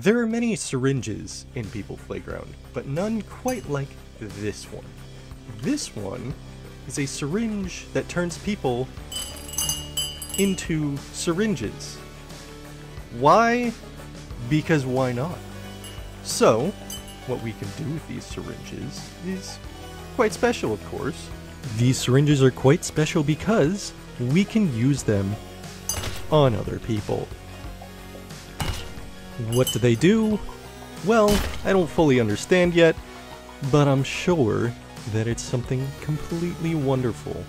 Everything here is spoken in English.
There are many syringes in People Playground, but none quite like this one. This one is a syringe that turns people into syringes. Why? Because why not? So, what we can do with these syringes is quite special, of course. These syringes are quite special because we can use them on other people. What do they do? Well, I don't fully understand yet, but I'm sure that it's something completely wonderful.